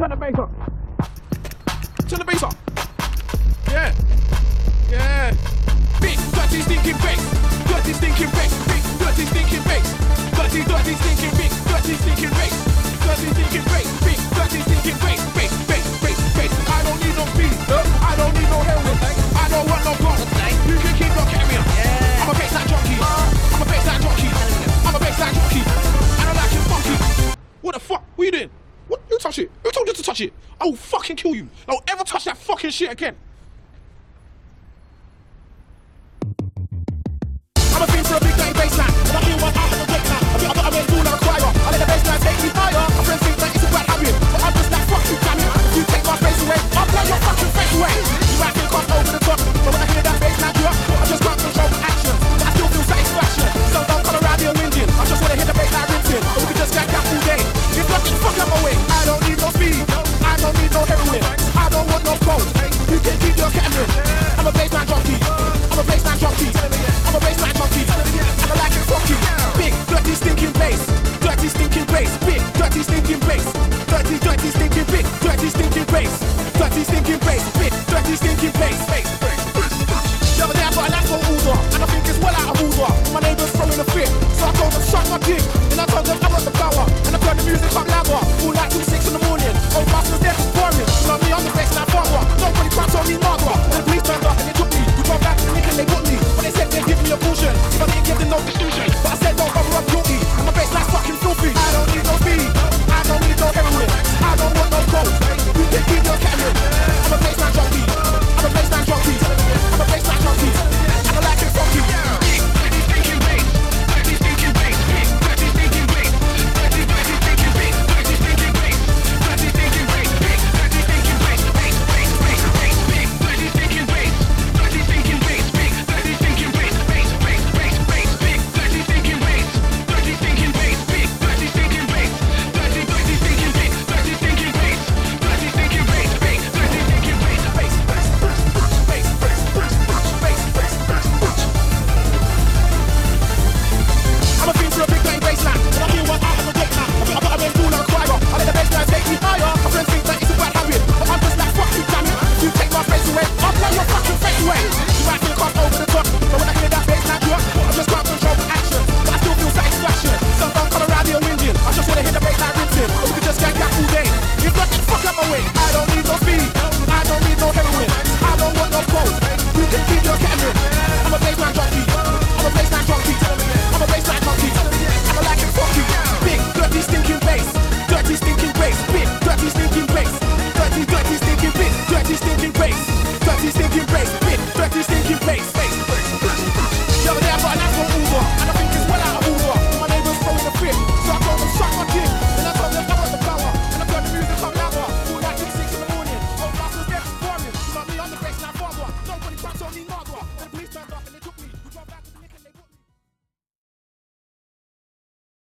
Turn the bass up. Turn the bass up. Yeah. Yeah. Big, dirty, stinking bass. Dirty, stinking bass. Big, dirty, stinking bass. Dirty, dirty, stinking big, dirty, stinking bass. Dirty, stinking bass. Big, dirty, stinking bass. Bass, bass, bass, bass. I don't need no speed. I don't need no heroin. I don't want no blood. You can keep your camera. I'm a bassline junkie. I'm a bassline junkie. I'm a bassline junkie. I don't like it funky. What the fuck? What you doing? What? You touch it? Who told you to touch it? I will fucking kill you. Don't ever touch that fucking shit again. Your. I'm a junkie. I'm a junkie. I'm a like. Big, dirty, stinking bass. Dirty, stinking bass. Big, dirty, stinking bass. Dirty, dirty, stinking big. Dirty, stinking bass. Dirty, stinking bass. Big, dirty, stinking bass,